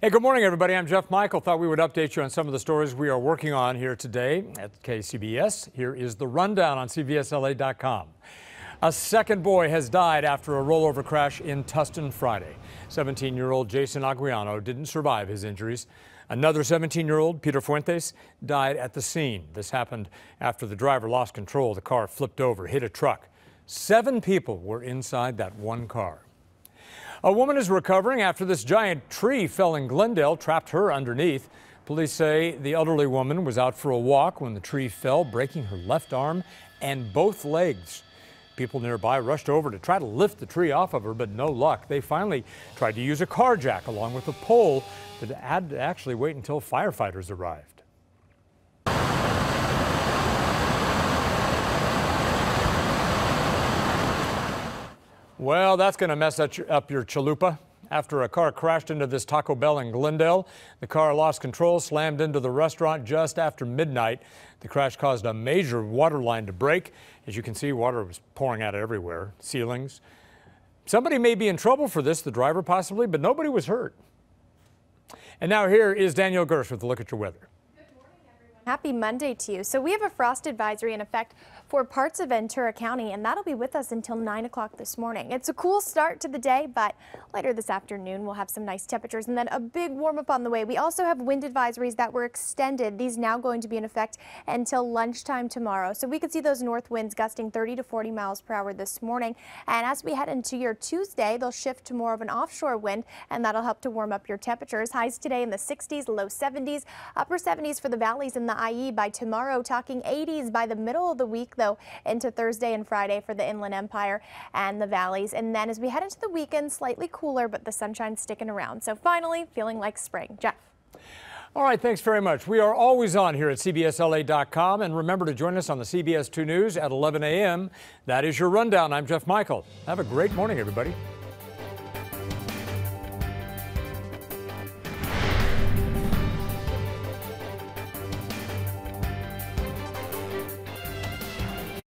Hey, good morning, everybody. I'm Jeff Michael. Thought we would update you on some of the stories we are working on here today at KCBS. Here is the rundown on CBSLA.com. A second boy has died after a rollover crash in Tustin Friday. 17 year old Jason Aguiano didn't survive his injuries. Another 17 year old, Peter Fuentes, died at the scene. This happened after the driver lost control. The car flipped over, hit a truck. Seven people were inside that one car. A woman is recovering after this giant tree fell in Glendale, trapped her underneath. Police say the elderly woman was out for a walk when the tree fell, breaking her left arm and both legs. People nearby rushed over to try to lift the tree off of her, but no luck. They finally tried to use a car jack along with a pole, to actually wait until firefighters arrived. Well, that's going to mess up your chalupa. After a car crashed into this Taco Bell in Glendale, the car lost control, slammed into the restaurant just after midnight. The crash caused a major water line to break. As you can see, water was pouring out everywhere, ceilings. Somebody may be in trouble for this, the driver possibly, but nobody was hurt. And now here is Danielle Gersh with a look at your weather. Happy Monday to you. So we have a frost advisory in effect for parts of Ventura County, and that'll be with us until 9 o'clock this morning. It's a cool start to the day, but later this afternoon we'll have some nice temperatures and then a big warm up on the way. We also have wind advisories that were extended. These now going to be in effect until lunchtime tomorrow. So we could see those north winds gusting 30 to 40 miles per hour this morning. And as we head into your Tuesday, they'll shift to more of an offshore wind, and that'll help to warm up your temperatures. Highs today in the 60s, low 70s, upper 70s for the valleys and the IE by tomorrow, talking 80s by the middle of the week, though, into Thursday and Friday for the Inland Empire and the valleys. And then as we head into the weekend, slightly cooler, but the sunshine's sticking around. So finally, feeling like spring. Jeff. All right, thanks very much. We are always on here at CBSLA.com. And remember to join us on the CBS 2 News at 11 a.m. That is your rundown. I'm Jeff Michael. Have a great morning, everybody.